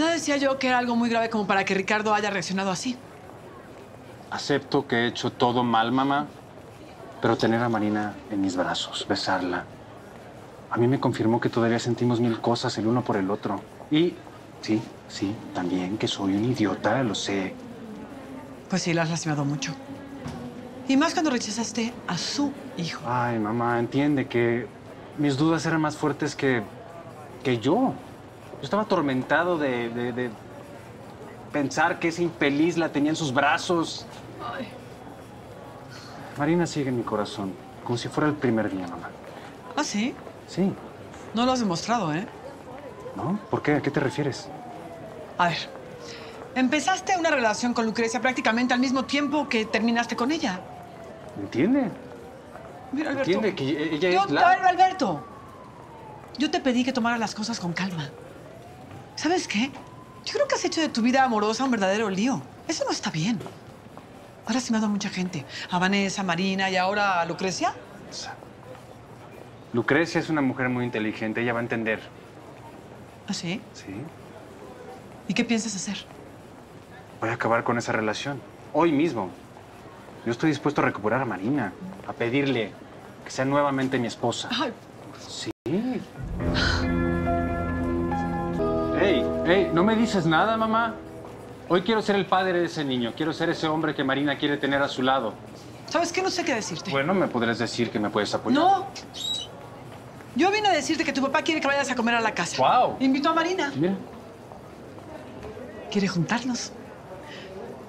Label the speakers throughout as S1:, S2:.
S1: No decía yo que era algo muy grave como para que Ricardo haya reaccionado así.
S2: Acepto que he hecho todo mal, mamá, pero tener a Marina en mis brazos, besarla, a mí me confirmó que todavía sentimos mil cosas el uno por el otro. Y sí, sí, también que soy un idiota, lo sé.
S1: Pues sí, la has lastimado mucho. Y más cuando rechazaste a su hijo.
S2: Ay, mamá, entiende que mis dudas eran más fuertes que, que yo. Yo estaba atormentado de, de, de pensar que ese infeliz la tenía en sus brazos.
S1: Ay.
S2: Marina sigue en mi corazón, como si fuera el primer día, mamá.
S1: ¿Ah, sí?
S2: Sí.
S1: No lo has demostrado, ¿eh?
S2: ¿No? ¿Por qué? ¿A qué te refieres?
S1: A ver, empezaste una relación con Lucrecia prácticamente al mismo tiempo que terminaste con ella.
S2: ¿Entiende?
S1: Mira, Alberto.
S2: Entiende que ella
S1: Yo,
S2: es la...
S1: a ver, Alberto. Yo te pedí que tomaras las cosas con calma. ¿Sabes qué? Yo creo que has hecho de tu vida amorosa un verdadero lío. Eso no está bien. Has lastimado a mucha gente. A Vanessa, a Marina y ahora a Lucrecia.
S2: Lucrecia es una mujer muy inteligente, ella va a entender.
S1: ¿Ah, sí?
S2: Sí.
S1: ¿Y qué piensas hacer?
S2: Voy a acabar con esa relación. Hoy mismo. Yo estoy dispuesto a recuperar a Marina, a pedirle que sea nuevamente mi esposa.
S1: Ay,
S2: Sí. Ey, ey, ¿no me dices nada, mamá? Hoy quiero ser el padre de ese niño. Quiero ser ese hombre que Marina quiere tener a su lado.
S1: ¿sabes qué? No sé qué decirte.
S2: Bueno, me podrías decir que me puedes apoyar.
S1: No. Yo vine a decirte que tu papá quiere que vayas a comer a la casa.
S2: Guau.
S1: Invitó a Marina.
S2: Mira.
S1: Quiere juntarnos.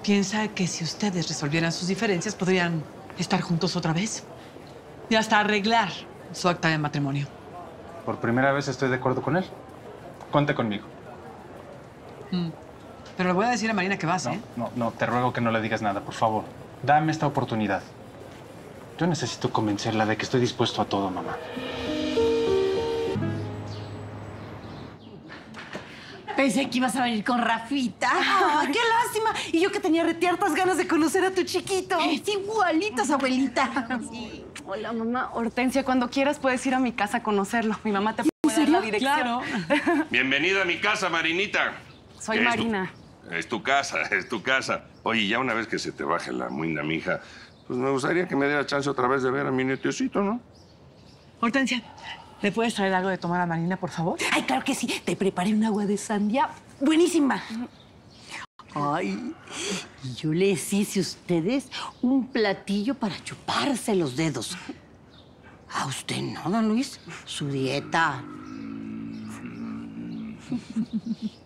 S1: Piensa que si ustedes resolvieran sus diferencias, podrían estar juntos otra vez. Y hasta arreglar su acta de matrimonio.
S2: Por primera vez estoy de acuerdo con él. Cuente conmigo.
S1: Pero le voy a decir a Marina que vas,
S2: No,
S1: ¿eh?
S2: no, no, te ruego que no le digas nada, por favor. Dame esta oportunidad. Yo necesito convencerla de que estoy dispuesto a todo, mamá.
S3: Pensé que ibas a venir con Rafita.
S4: ¡Ay, qué lástima! Y yo que tenía retiertas ganas de conocer a tu chiquito.
S3: Es igualitos, abuelita.
S5: Hola, mamá. Hortensia, cuando quieras puedes ir a mi casa a conocerlo. Mi mamá te puede dar la dirección.
S1: Claro.
S6: Bienvenida a mi casa, Marinita.
S5: Soy
S6: Es tu-
S5: Marina.
S6: es tu casa, es tu casa. Oye, ya una vez que se te baje la muina, mija, pues me gustaría que me diera chance otra vez de ver a mi nietecito, ¿no?
S1: Hortensia, ¿le puedes traer algo de tomar a Marina, por favor?
S4: Ay, claro que sí. Te preparé un agua de sandía buenísima.
S3: Ay, y yo les hice a ustedes un platillo para chuparse los dedos. A usted no, don Luis. Su dieta.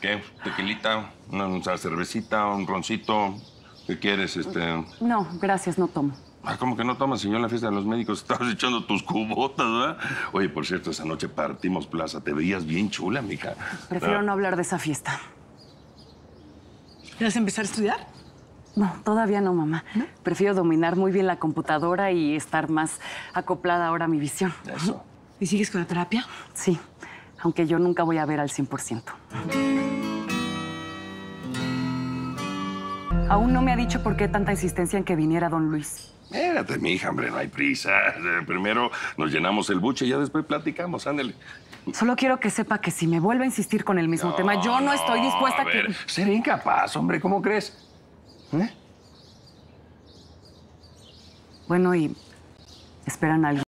S6: ¿Qué? ¿Tequilita? ¿Una, una cervecita? ¿Un roncito? ¿Qué quieres, este...?
S5: No, gracias, no tomo.
S6: Ah, ¿cómo que no tomas, señor, en la fiesta de los médicos? Estabas echando tus cubotas, ¿verdad? Oye, por cierto, esa noche partimos plaza. Te veías bien chula, mija.
S5: Prefiero
S6: Ah,
S5: no hablar de esa fiesta.
S1: ¿Vas a empezar a estudiar?
S5: No, todavía no, mamá. Prefiero dominar muy bien la computadora y estar más acoplada ahora a mi visión.
S6: Eso.
S1: ¿Y sigues con la terapia?
S5: Sí, aunque yo nunca voy a ver al 100%. Aún no me ha dicho por qué tanta insistencia en que viniera don Luis.
S6: Espérate, mi hija, hombre, no hay prisa. Eh, Primero nos llenamos el buche y ya después platicamos, ándale.
S5: Solo quiero que sepa que si me vuelve a insistir con el mismo tema, yo no, estoy dispuesta
S6: a
S5: a
S6: ver,
S5: que...
S6: Seré incapaz, hombre, ¿cómo crees? ¿Eh?
S5: Bueno, ¿y esperan a alguien?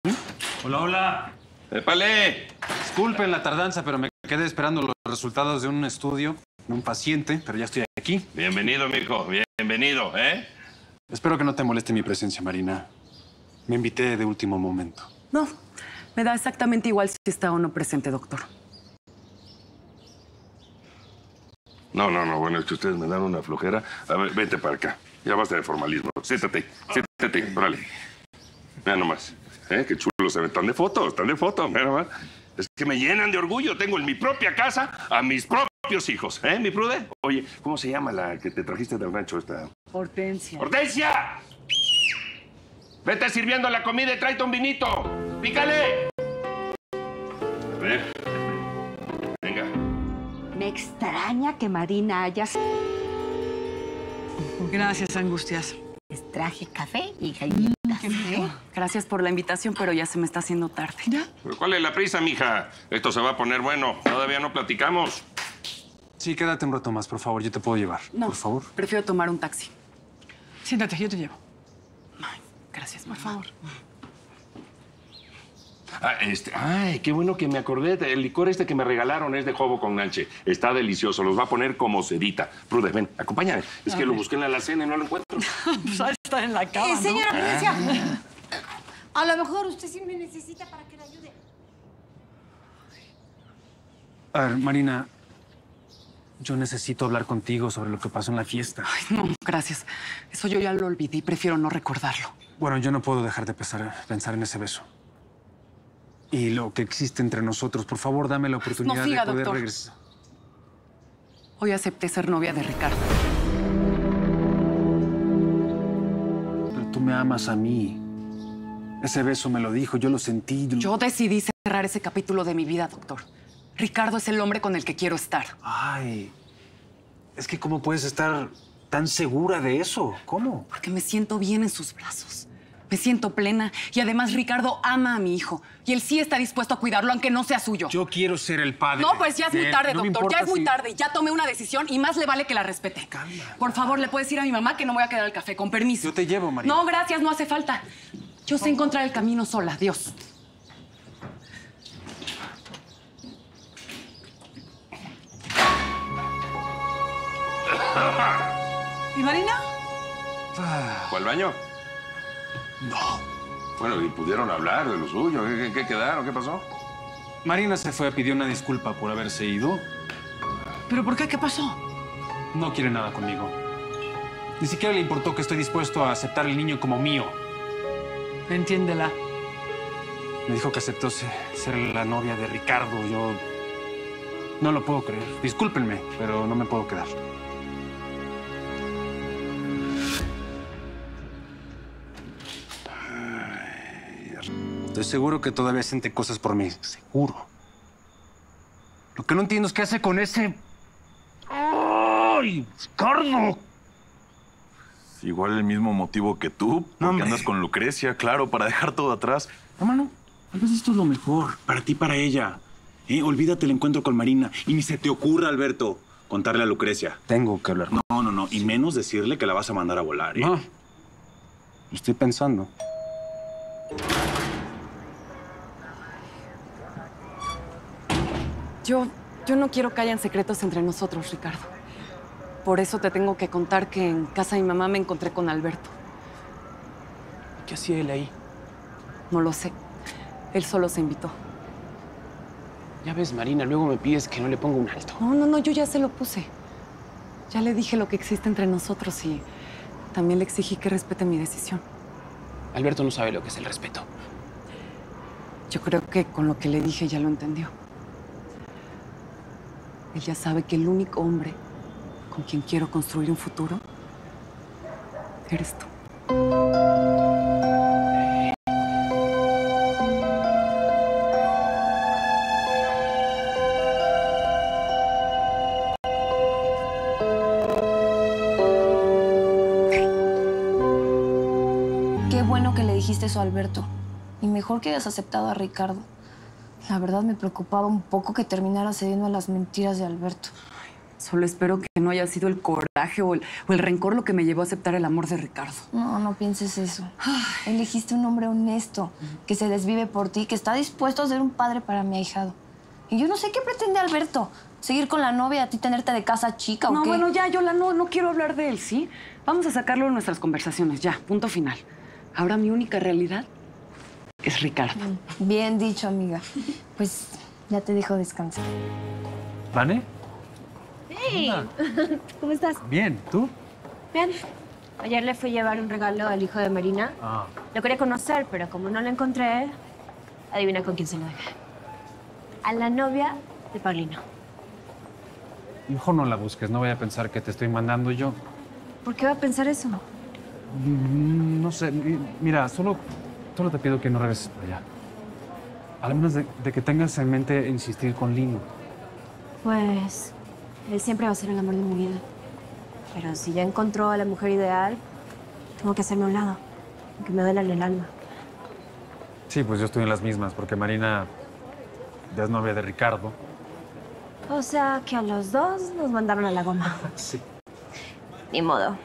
S2: Hola, hola.
S6: ¡Épale!
S2: Disculpen la tardanza, pero me quedé esperando los resultados de un estudio de un paciente, pero ya estoy aquí.
S6: Bienvenido, mijo, bienvenido, ¿eh?
S2: Espero que no te moleste mi presencia, Marina. Me invité de último momento.
S5: No, me da exactamente igual si está o no presente, doctor.
S6: No, no, no, bueno, es que ustedes me dan una flojera. A ver, vete para acá. Ya basta de formalismo. Siéntate, siéntate, órale. Mira nomás. ¿Eh? Qué chulos se ven. Están de foto, están de foto, mira nomás. Es que me llenan de orgullo. Tengo en mi propia casa a mis propios hijos, ¿eh, mi prude? Oye, ¿cómo se llama la que te trajiste del rancho esta?
S5: Hortensia.
S6: ¡Hortensia! Vete sirviendo la comida y tráete un vinito. ¡Pícale! A ver. Venga.
S3: Me extraña que Marina haya...
S1: Gracias, Angustias.
S3: Les traje café y galletas. ¿eh?
S5: Gracias por la invitación, pero ya se me está haciendo tarde.
S1: ¿Ya?
S6: ¿Pero cuál es la prisa, mija? Esto se va a poner bueno. Todavía no platicamos.
S2: Sí, quédate un rato más, por favor. Yo te puedo llevar.
S5: No,
S2: Por favor.
S5: Prefiero tomar un taxi.
S1: Siéntate, yo te llevo.
S5: Ay, gracias,
S1: Por
S5: mamá.
S1: favor.
S6: Ah, este, ay, qué bueno que me acordé. El licor este que me regalaron es de jobo con nanche. Está delicioso. Los va a poner como sedita. Prudes, ven, acompáñame. Es que lo busqué en la alacena y no lo encuentro.
S1: Pues ahí está en la cama,
S4: Eh,
S1: ¿no?
S4: señora Florencia,
S3: Ah.
S4: a lo mejor usted sí me necesita para que le ayude.
S2: A ver, Marina, yo necesito hablar contigo sobre lo que pasó en la fiesta.
S5: Ay, no, gracias. Eso yo ya lo olvidé y prefiero no recordarlo.
S2: Bueno, yo no puedo dejar de pensar, pensar en ese beso. Y lo que existe entre nosotros. Por favor, dame la oportunidad
S5: siga,
S2: de poder
S5: doctor.
S2: regresar.
S5: Hoy acepté ser novia de Ricardo.
S2: Pero tú me amas a mí. Ese beso me lo dijo, yo lo sentí.
S5: Yo decidí cerrar ese capítulo de mi vida, doctor. Ricardo es el hombre con el que quiero estar.
S2: Ay, es que ¿cómo puedes estar tan segura de eso? ¿Cómo?
S5: Porque me siento bien en sus brazos. Me siento plena. Y además Ricardo ama a mi hijo. Y él sí está dispuesto a cuidarlo, aunque no sea suyo.
S2: Yo quiero ser el padre.
S5: No, pues ya es muy
S2: él.
S5: tarde,
S2: No
S5: doctor. Ya es muy
S2: si-
S5: tarde. Ya tomé una decisión y más le vale que la respete. Por favor, le puedes decir a mi mamá que no voy a quedar al café, con permiso.
S2: Yo te llevo, María.
S5: No, gracias, no hace falta. Yo sé encontrar el camino sola. Adiós.
S1: ¿Y Marina?
S6: ¿Fue al baño? No. Bueno, y pudieron hablar de lo suyo. ¿Qué, qué- qué quedaron? ¿Qué pasó?
S2: Marina se fue a pedir una disculpa por haberse ido.
S1: ¿Pero por qué? ¿Qué pasó?
S2: No quiere nada conmigo. Ni siquiera le importó que estoy dispuesto a aceptar el niño como mío.
S1: Entiéndela.
S2: Me dijo que aceptó se- ser la novia de Ricardo. Yo no lo puedo creer. Discúlpenme, pero no me puedo quedar. Estoy seguro que todavía siente cosas por mí. Seguro. Lo que no entiendo es qué hace con ese... ¡Ay! ¡Ricardo!
S7: Igual el mismo motivo que tú,
S2: No,
S7: porque andas con Lucrecia, claro, para dejar todo atrás.
S8: Hermano, tal vez esto es lo mejor para ti y para ella. ¿Eh? Olvídate el encuentro con Marina. Y ni se te ocurra, Alberto, contarle a Lucrecia.
S2: Tengo que hablar.
S8: No, no, no. Y menos decirle que la vas a mandar a volar. ¿eh?
S2: No. Estoy pensando.
S5: Yo, yo no quiero que hayan secretos entre nosotros, Ricardo. Por eso te tengo que contar que en casa de mi mamá me encontré con Alberto.
S9: ¿Qué hacía él ahí?
S5: No lo sé. Él solo se invitó.
S9: Ya ves, Marina, luego me pides que no le ponga un alto.
S5: No, no, no, yo ya se lo puse. Ya le dije lo que existe entre nosotros y también le exigí que respete mi decisión.
S9: Alberto no sabe lo que es el respeto.
S5: Yo creo que con lo que le dije ya lo entendió. Él ya sabe que el único hombre con quien quiero construir un futuro eres tú.
S10: Qué bueno que le dijiste eso a Alberto. Y mejor que hayas aceptado a Ricardo. La verdad me preocupaba un poco que terminara cediendo a las mentiras de Alberto.
S5: Solo espero que no haya sido el coraje o el, o el rencor lo que me llevó a aceptar el amor de Ricardo.
S10: No, no pienses eso. Elegiste un hombre honesto, que se desvive por ti, que está dispuesto a ser un padre para mi ahijado. Y yo no sé qué pretende Alberto. ¿Seguir con la novia, a ti tenerte de casa chica o
S5: No,
S10: qué?
S5: bueno, ya, Yola, no, no quiero hablar de él, ¿sí? Vamos a sacarlo de nuestras conversaciones, ya, punto final. Ahora mi única realidad es Ricardo.
S10: Bien dicho, amiga. Pues ya te dejo descansar.
S2: ¿Vane?
S11: Hey, ¿cómo estás?
S2: Bien, ¿tú?
S11: Bien. Ayer le fui a llevar un regalo al hijo de Marina.
S2: Ah.
S11: Lo quería conocer, pero como no lo encontré, adivina con quién se lo dejé. A la novia de Paulino.
S2: Mejor no la busques, no vaya a pensar que te estoy mandando yo.
S11: ¿Por qué va a pensar eso?
S2: Mm, No sé, mi- mira, solo, solo te pido que no regreses para allá. Al menos de, de que tengas en mente insistir con Lino.
S11: Pues él siempre va a ser el amor de mi vida. Pero si ya encontró a la mujer ideal, tengo que hacerme a un lado, aunque me duela en el alma.
S2: Sí, pues yo estoy en las mismas, porque Marina ya es novia de Ricardo.
S11: O sea que a los dos nos mandaron a la goma.
S2: Sí.
S11: Ni modo.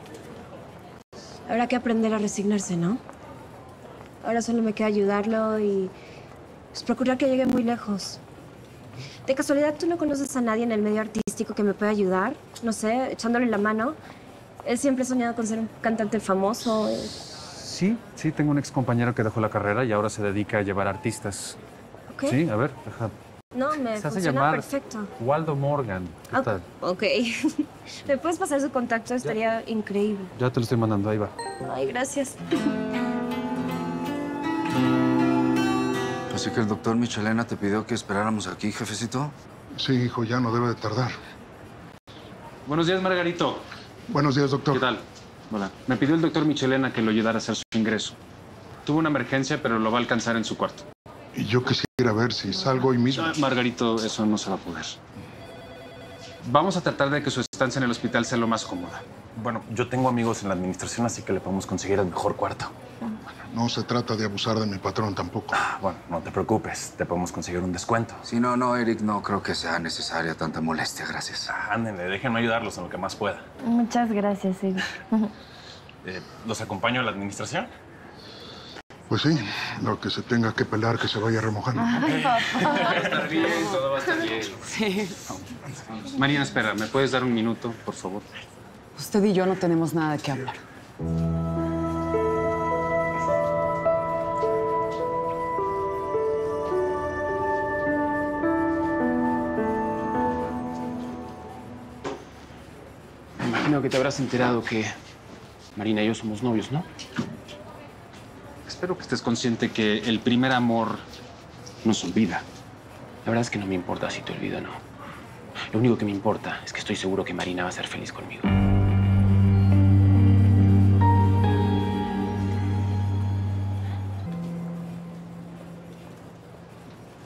S11: Habrá que aprender a resignarse, ¿no? Ahora solo me queda ayudarlo y pues, procurar que llegue muy lejos. ¿De casualidad tú no conoces a nadie en el medio artístico que me pueda ayudar? No sé, echándole la mano. Él siempre ha soñado con ser un cantante famoso.
S2: Sí, sí, tengo un ex compañero que dejó la carrera y ahora se dedica a llevar artistas.
S11: ¿Ok?
S2: Sí, a ver, deja.
S11: No, me
S2: Se hace llamar
S11: perfecto.
S2: Waldo Morgan. ¿Qué
S11: Ah,
S2: tal?
S11: Ok. ¿Me puedes pasar su contacto? Estaría increíble.
S2: Ya te lo estoy mandando, ahí va.
S11: Ay, gracias.
S12: Así que el doctor Michelena te pidió que esperáramos aquí, jefecito.
S13: Sí, hijo, ya no debe de tardar.
S2: Buenos días, Margarito.
S13: Buenos días, doctor.
S2: ¿Qué tal? Hola. Me pidió el doctor Michelena que lo ayudara a hacer su ingreso. Tuvo una emergencia, pero lo va a alcanzar en su cuarto.
S13: Y yo quisiera ver si salgo hoy mismo.
S2: Margarito, eso no se va a poder. Vamos a tratar de que su estancia en el hospital sea lo más cómoda.
S8: Bueno, yo tengo amigos en la administración, así que le podemos conseguir el mejor cuarto.
S13: No se trata de abusar de mi patrón tampoco.
S8: Bueno, no te preocupes, te podemos conseguir un descuento.
S12: Si no, no, Eric, no creo que sea necesaria tanta molestia, gracias.
S8: Ándenle, déjenme ayudarlos en lo que más pueda.
S10: Muchas gracias, Eric.
S8: Eh, ¿Los acompaño a la administración?
S13: Pues sí, lo que se tenga que pelar, que se vaya remojando.
S10: Ay, papá.
S2: Todo va a estar bien, todo va a estar bien.
S5: Sí.
S2: Marina, espera, ¿me puedes dar un minuto, por favor?
S5: Usted y yo no tenemos nada que hablar.
S9: Me imagino que te habrás enterado que Marina y yo somos novios, ¿no?
S2: Espero que estés consciente que el primer amor
S9: Nos olvida. La verdad es que no me importa si te olvido o no. Lo único que me importa es que estoy seguro que Marina va a ser feliz conmigo.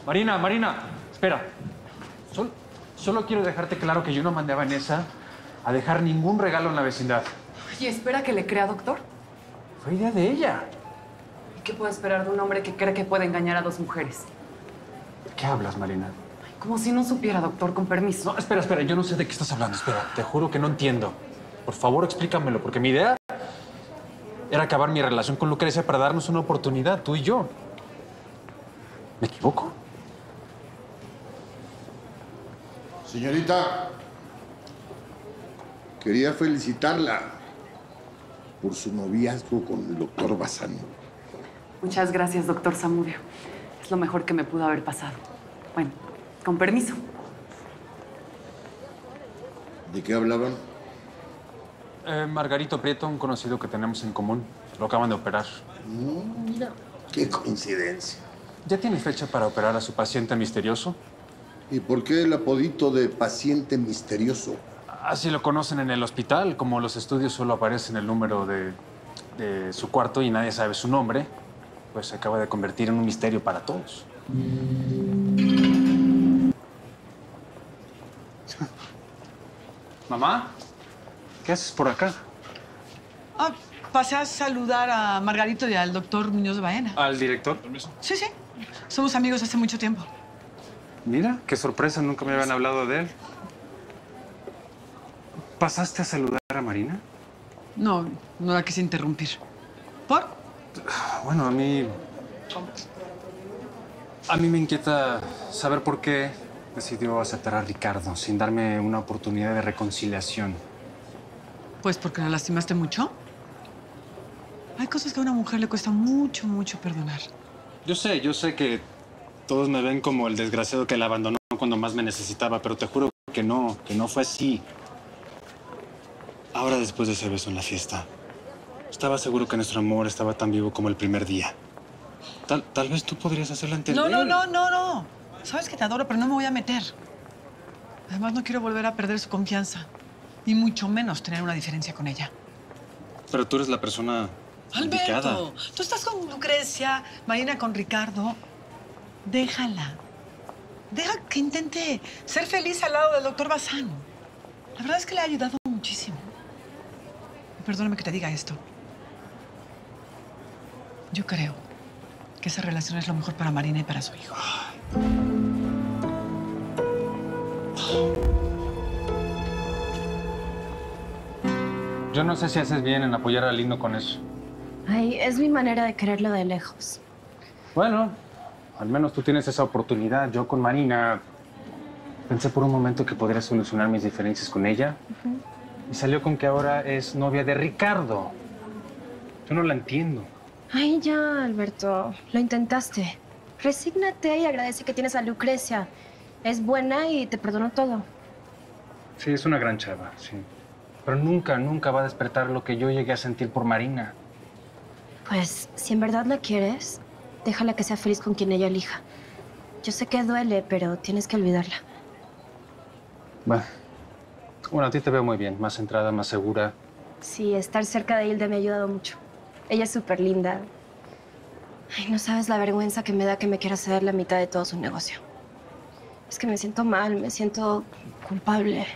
S2: Marina, Marina, espera. Sol- solo quiero dejarte claro que yo no mandé a Vanessa a dejar ningún regalo en la vecindad.
S5: Oye, espera que le crea, doctor.
S2: Fue idea de ella.
S5: ¿Y qué puede esperar de un hombre que cree que puede engañar a dos mujeres?
S2: ¿Qué hablas, Marina?
S5: Como si no supiera, doctor, con permiso.
S2: No, espera, espera, yo no sé de qué estás hablando. Espera, te juro que no entiendo. Por favor, explícamelo, porque mi idea era acabar mi relación con Lucrecia para darnos una oportunidad, tú y yo. ¿Me equivoco?
S14: Señorita, quería felicitarla por su noviazgo con el doctor Bazán.
S5: Muchas gracias, doctor Zamudio. Es lo mejor que me pudo haber pasado. Bueno, con permiso.
S14: ¿De qué hablaban?
S2: Eh, Margarito Prieto, un conocido que tenemos en común. Lo acaban de operar.
S14: Mm, mira, qué coincidencia.
S2: ¿Ya tiene fecha para operar a su paciente misterioso?
S14: ¿Y por qué el apodito de paciente misterioso?
S2: Así lo conocen en el hospital. Como los estudios solo aparecen el número de, de su cuarto y nadie sabe su nombre, pues se acaba de convertir en un misterio para todos. Mamá, ¿qué haces por acá?
S1: Ah, pasé a saludar a Margarito y al doctor Muñoz de Baena.
S2: ¿Al director?
S1: Sí, sí. Somos amigos hace mucho tiempo.
S2: Mira, qué sorpresa, nunca me habían hablado de él. ¿Pasaste a saludar a Marina?
S1: No, no la quise interrumpir. ¿Por?
S2: Bueno, a mí. A mí me inquieta saber por qué decidió aceptar a Ricardo sin darme una oportunidad de reconciliación.
S1: Pues porque la lastimaste mucho. Hay cosas que a una mujer le cuesta mucho, mucho perdonar.
S2: Yo sé, yo sé que todos me ven como el desgraciado que la abandonó cuando más me necesitaba, pero te juro que no, que no fue así. Ahora, después de ese beso en la fiesta, estaba seguro que nuestro amor estaba tan vivo como el primer día. Tal, tal vez tú podrías hacerla entender.
S1: No, no, no, no, no. Sabes que te adoro, pero no me voy a meter. Además, no quiero volver a perder su confianza. Y mucho menos tener una diferencia con ella.
S2: Pero tú eres la persona indicada.
S1: Alberto, tú estás con Lucrecia, Marina con Ricardo. Déjala. Deja que intente ser feliz al lado del doctor Bazán. La verdad es que le ha ayudado muchísimo. Perdóname que te diga esto. Yo creo que esa relación es lo mejor para Marina y para su hijo.
S2: Yo no sé si haces bien en apoyar a Lindo con eso.
S11: Ay, es mi manera de quererlo de lejos.
S2: Bueno, al menos tú tienes esa oportunidad. Yo con Marina pensé por un momento que podría solucionar mis diferencias con ella. Y salió con que ahora es novia de Ricardo. Yo no la entiendo.
S11: Ay, ya, Alberto. Lo intentaste. Resígnate y agradece que tienes a Lucrecia. Es buena y te perdonó todo.
S2: Sí, es una gran chava, sí. Pero nunca, nunca va a despertar lo que yo llegué a sentir por Marina.
S11: Pues, si en verdad la quieres, déjala que sea feliz con quien ella elija. Yo sé que duele, pero tienes que olvidarla.
S2: Bueno, bueno, a ti te veo muy bien, más centrada, más segura.
S11: Sí, estar cerca de Hilda me ha ayudado mucho. Ella es súper linda. Ay, no sabes la vergüenza que me da que me quiera ceder la mitad de todo su negocio. Es que me siento mal, me siento culpable.